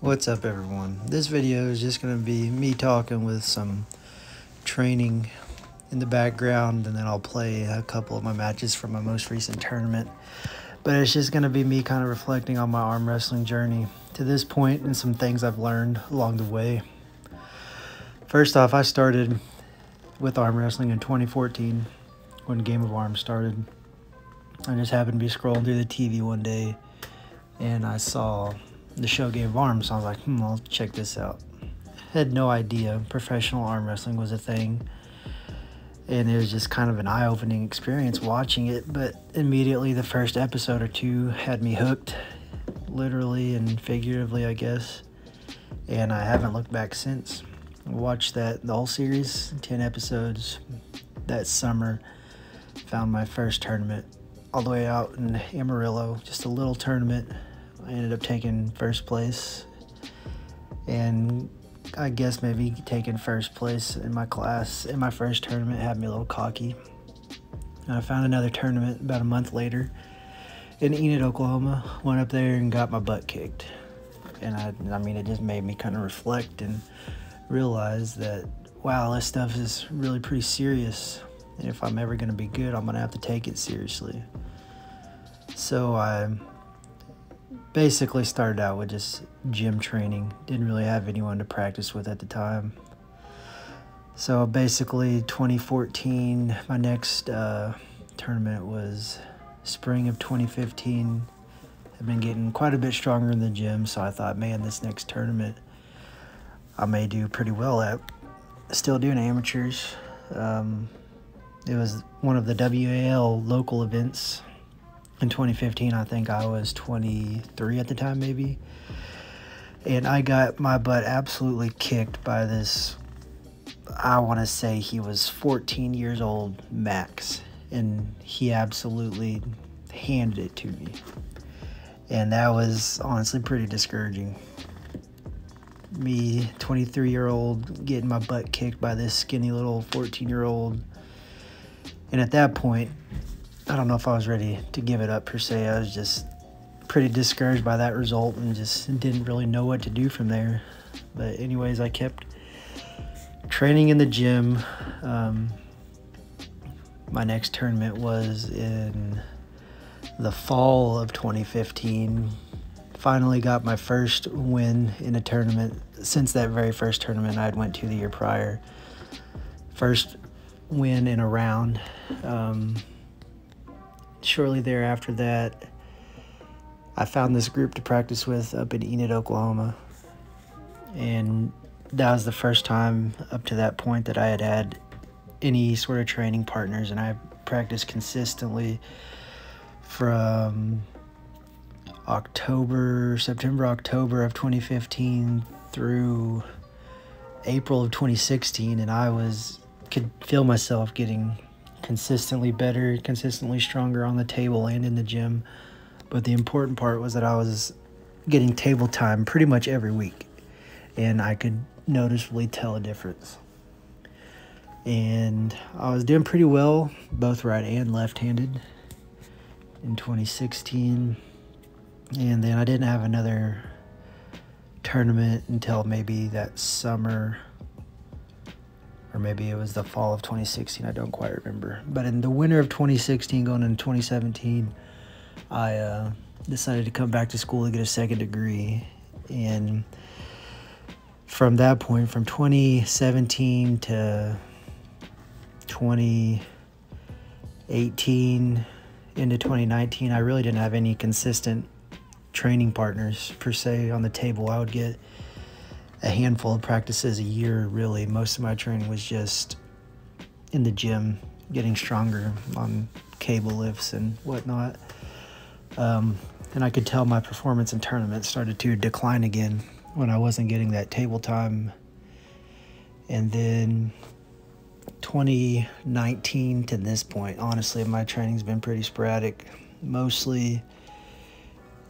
What's up everyone? This video is just going to be me talking with some training in the background and then I'll play a couple of my matches from my most recent tournament. But it's just going to be me kind of reflecting on my arm wrestling journey to this point and some things I've learned along the way. First off, I started with arm wrestling in 2014 when Game of Arms started. I just happened to be scrolling through the TV one day and I saw the show gave Arms. So I was like, hmm, I'll check this out. Had no idea professional arm wrestling was a thing. And it was just kind of an eye opening experience watching it. But immediately, the first episode or two had me hooked, literally and figuratively, I guess. And I haven't looked back since. Watched that, the whole series, 10 episodes that summer. Found my first tournament all the way out in Amarillo, just a little tournament I ended up taking first place. And I guess maybe taking first place in my class in my first tournament had me a little cocky. And I found another tournament about a month later in Enid, Oklahoma. Went up there and got my butt kicked. And I, I mean, it just made me kind of reflect and realize that, wow, this stuff is really pretty serious. And if I'm ever going to be good, I'm going to have to take it seriously. So I basically started out with just gym training. Didn't really have anyone to practice with at the time. So basically 2014, my next uh, tournament was spring of 2015. I've been getting quite a bit stronger in the gym, so I thought, man, this next tournament I may do pretty well at. Still doing amateurs. Um, it was one of the WAL local events in 2015 i think i was 23 at the time maybe. And i got my butt absolutely kicked by this i want to say he was 14 years old max. And he absolutely handed it to me. And that was honestly pretty discouraging. Me 23 year old getting my butt kicked by this skinny little 14 year old. And at that point I don't know if I was ready to give it up per se. I was just pretty discouraged by that result and just didn't really know what to do from there. But anyways, I kept training in the gym. Um, my next tournament was in the fall of 2015. Finally got my first win in a tournament since that very first tournament I had went to the year prior. First win in a round. Um, shortly thereafter that, I found this group to practice with up in Enid, Oklahoma. And that was the first time up to that point that I had had any sort of training partners, and I practiced consistently from October, September, October of 2015 through April of 2016, and I was could feel myself getting consistently better, consistently stronger on the table and in the gym. But the important part was that I was getting table time pretty much every week, and I could noticeably tell a difference. And I was doing pretty well, both right and left handed, in 2016. And then I didn't have another tournament until maybe that summer or maybe it was the fall of 2016. I don't quite remember. But in the winter of 2016, going into 2017, I uh, decided to come back to school to get a second degree. And from that point, from 2017 to 2018 into 2019, I really didn't have any consistent training partners per se on the table. I would get a handful of practices a year, really. Most of my training was just in the gym, getting stronger on cable lifts and whatnot. Um, and I could tell my performance in tournaments started to decline again when I wasn't getting that table time. And then 2019 to this point, honestly, my training's been pretty sporadic, mostly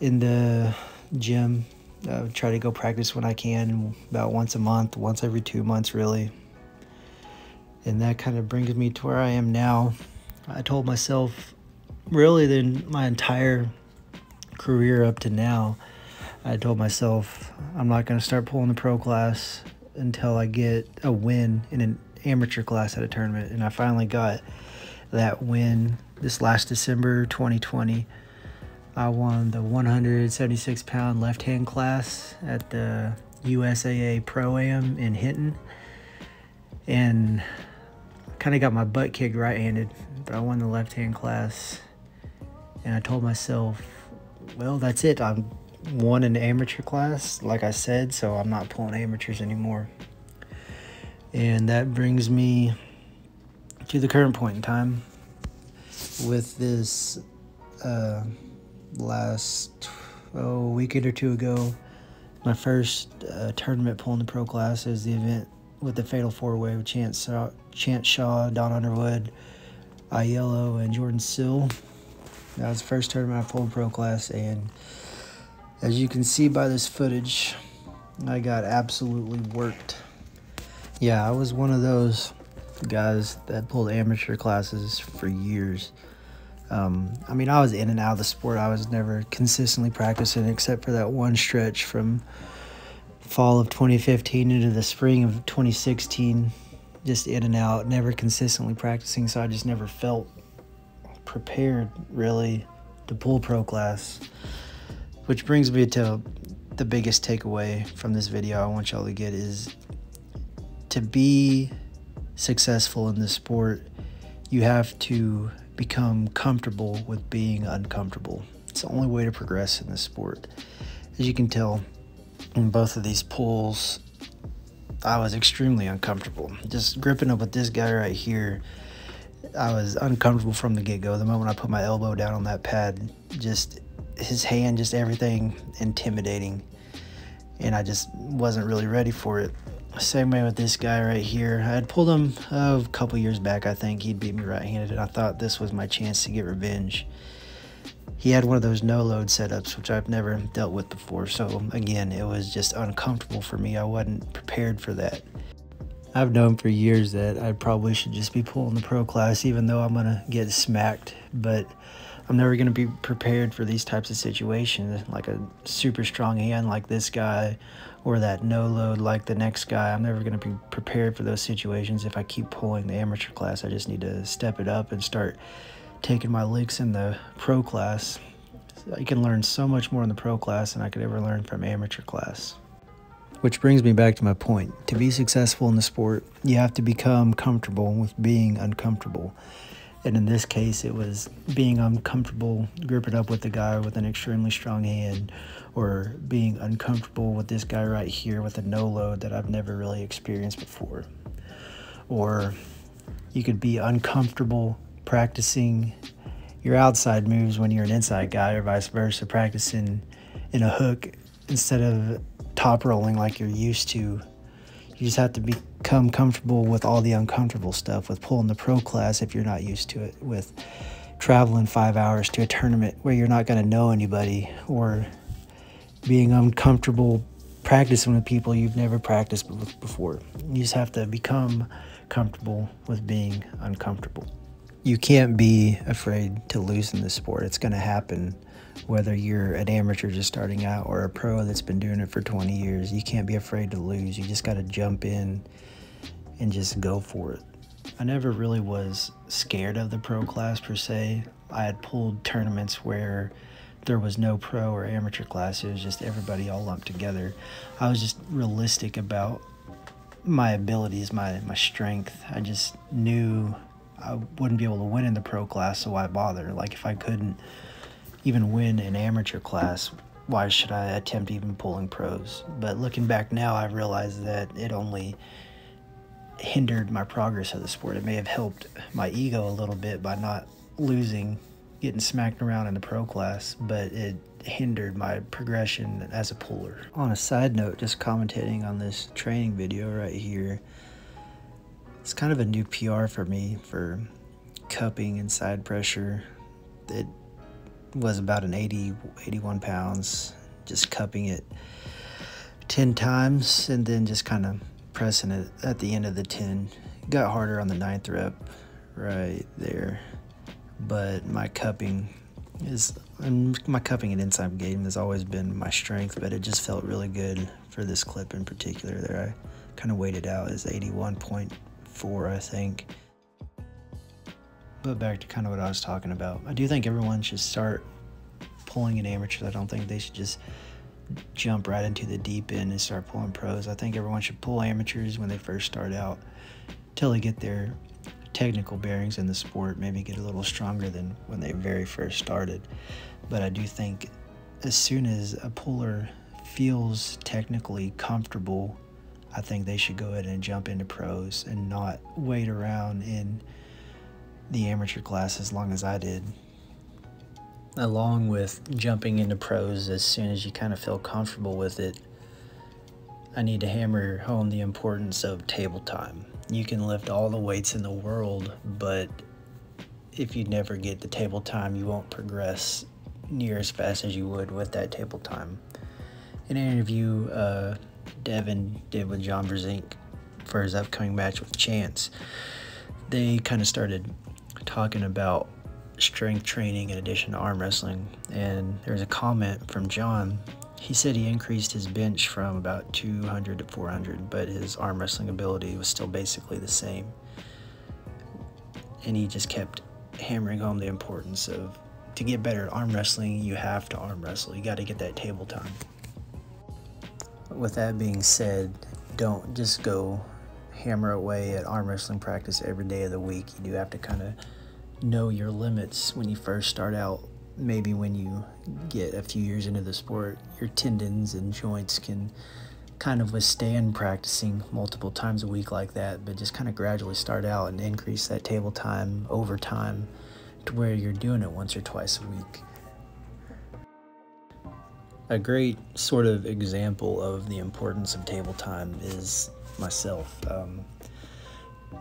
in the gym uh, try to go practice when I can, about once a month, once every two months, really. And that kind of brings me to where I am now. I told myself, really, then my entire career up to now, I told myself I'm not going to start pulling the pro class until I get a win in an amateur class at a tournament. And I finally got that win this last December 2020. I won the 176 pound left hand class at the USAA Pro Am in Hinton. And I kind of got my butt kicked right handed, but I won the left hand class. And I told myself, well, that's it. I'm won an amateur class, like I said, so I'm not pulling amateurs anymore. And that brings me to the current point in time with this uh, last oh, weekend or two ago. My first uh, tournament pulling the pro class is the event with the Fatal Four Way with Chance, Chance Shaw, Don Underwood, Aiello, and Jordan Sill. That was the first tournament I pulled pro class, and as you can see by this footage, I got absolutely worked. Yeah, I was one of those guys that pulled amateur classes for years. Um, I mean, I was in and out of the sport. I was never consistently practicing except for that one stretch from fall of 2015 into the spring of 2016. Just in and out, never consistently practicing. So I just never felt prepared really to pull pro class. Which brings me to the biggest takeaway from this video I want y'all to get is to be successful in this sport, you have to become comfortable with being uncomfortable. It's the only way to progress in this sport. As you can tell in both of these pulls, I was extremely uncomfortable. Just gripping up with this guy right here, I was uncomfortable from the get-go. The moment I put my elbow down on that pad, just his hand, just everything intimidating. And I just wasn't really ready for it. Same way with this guy right here. I had pulled him uh, a couple years back, I think. He'd beat me right-handed, and I thought this was my chance to get revenge. He had one of those no-load setups, which I've never dealt with before. So, again, it was just uncomfortable for me. I wasn't prepared for that. I've known for years that I probably should just be pulling the pro class, even though I'm going to get smacked. But I'm never going to be prepared for these types of situations, like a super strong hand like this guy or that no load like the next guy. I'm never going to be prepared for those situations if I keep pulling the amateur class. I just need to step it up and start taking my licks in the pro class. I can learn so much more in the pro class than I could ever learn from amateur class. Which brings me back to my point. To be successful in the sport, you have to become comfortable with being uncomfortable. And in this case, it was being uncomfortable gripping up with the guy with an extremely strong hand, or being uncomfortable with this guy right here with a no load that I've never really experienced before. Or you could be uncomfortable practicing your outside moves when you're an inside guy, or vice versa, practicing in a hook instead of top rolling like you're used to you just have to become comfortable with all the uncomfortable stuff, with pulling the pro class if you're not used to it, with traveling five hours to a tournament where you're not going to know anybody, or being uncomfortable practicing with people you've never practiced with before. You just have to become comfortable with being uncomfortable. You can't be afraid to lose in this sport. It's going to happen whether you're an amateur just starting out or a pro that's been doing it for 20 years, you can't be afraid to lose. You just got to jump in and just go for it. I never really was scared of the pro class per se. I had pulled tournaments where there was no pro or amateur class, it was just everybody all lumped together. I was just realistic about my abilities, my, my strength. I just knew I wouldn't be able to win in the pro class, so why bother? Like, if I couldn't even win an amateur class, why should I attempt even pulling pros? But looking back now, I realize that it only hindered my progress of the sport. It may have helped my ego a little bit by not losing, getting smacked around in the pro class, but it hindered my progression as a puller. On a side note, just commentating on this training video right here, it's kind of a new PR for me for cupping and side pressure. It was about an 80, 81 pounds, just cupping it 10 times and then just kind of pressing it at the end of the 10. Got harder on the ninth rep right there, but my cupping is my cupping and inside game has always been my strength, but it just felt really good for this clip in particular. There, I kind of weighted out as 81.4, I think. But back to kind of what I was talking about. I do think everyone should start pulling in amateurs. I don't think they should just jump right into the deep end and start pulling pros. I think everyone should pull amateurs when they first start out till they get their technical bearings in the sport, maybe get a little stronger than when they very first started. But I do think as soon as a puller feels technically comfortable, I think they should go ahead and jump into pros and not wait around in the amateur class as long as I did. Along with jumping into pros as soon as you kind of feel comfortable with it, I need to hammer home the importance of table time you can lift all the weights in the world, but if you never get the table time, you won't progress near as fast as you would with that table time. In an interview uh, Devon did with John Brzenk for his upcoming match with Chance, they kind of started talking about strength training in addition to arm wrestling. And there was a comment from John he said he increased his bench from about 200 to 400, but his arm wrestling ability was still basically the same. And he just kept hammering home the importance of to get better at arm wrestling, you have to arm wrestle. You got to get that table time. With that being said, don't just go hammer away at arm wrestling practice every day of the week. You do have to kind of know your limits when you first start out maybe when you get a few years into the sport, your tendons and joints can kind of withstand practicing multiple times a week like that, but just kind of gradually start out and increase that table time over time to where you're doing it once or twice a week. A great sort of example of the importance of table time is myself. Um,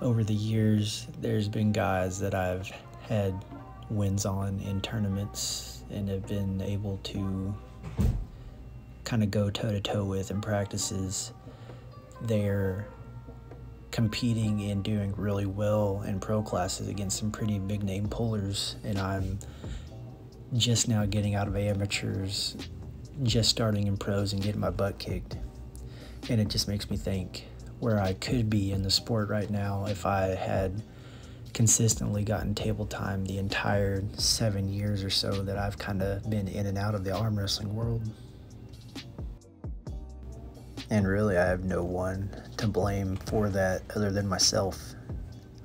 over the years, there's been guys that I've had wins on in tournaments and have been able to kind of go toe to toe with in practices. They're competing and doing really well in pro classes against some pretty big name pullers, and I'm just now getting out of amateurs, just starting in pros and getting my butt kicked. And it just makes me think where I could be in the sport right now if I had consistently gotten table time the entire seven years or so that I've kind of been in and out of the arm wrestling world. And really, I have no one to blame for that other than myself.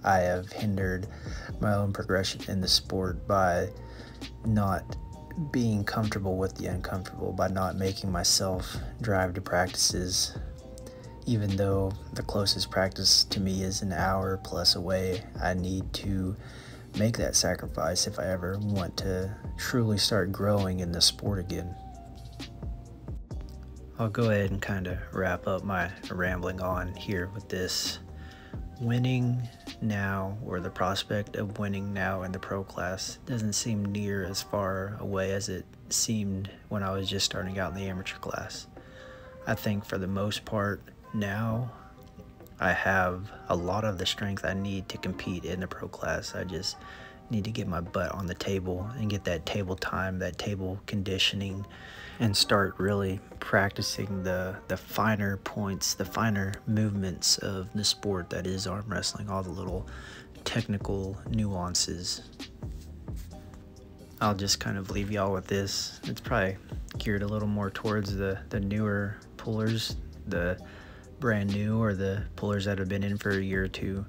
I have hindered my own progression in the sport by not being comfortable with the uncomfortable, by not making myself drive to practices even though the closest practice to me is an hour plus away, I need to make that sacrifice if I ever want to truly start growing in the sport again. I'll go ahead and kind of wrap up my rambling on here with this. Winning now, or the prospect of winning now in the pro class, doesn't seem near as far away as it seemed when I was just starting out in the amateur class. I think for the most part, now I have a lot of the strength I need to compete in the pro class. I just need to get my butt on the table and get that table time, that table conditioning, and start really practicing the, the finer points, the finer movements of the sport that is arm wrestling, all the little technical nuances. I'll just kind of leave y'all with this. It's probably geared a little more towards the, the newer pullers, the brand new or the pullers that have been in for a year or two.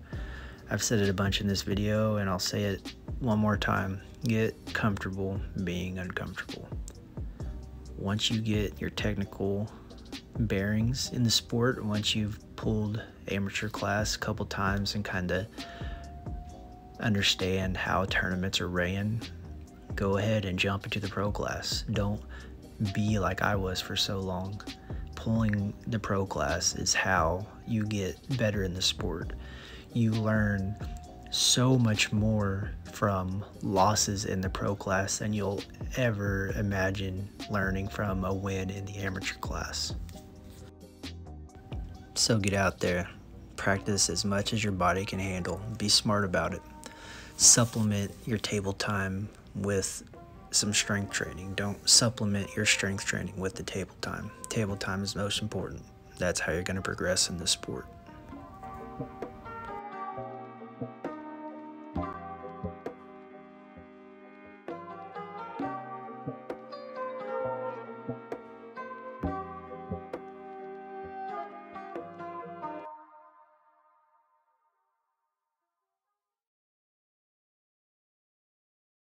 I've said it a bunch in this video and I'll say it one more time. Get comfortable being uncomfortable. Once you get your technical bearings in the sport, once you've pulled amateur class a couple times and kind of understand how tournaments are ran, go ahead and jump into the pro class. Don't be like I was for so long pulling the pro class is how you get better in the sport. You learn so much more from losses in the pro class than you'll ever imagine learning from a win in the amateur class. So get out there, practice as much as your body can handle, be smart about it. Supplement your table time with some strength training. Don't supplement your strength training with the table time. Table time is most important. That's how you're going to progress in the sport.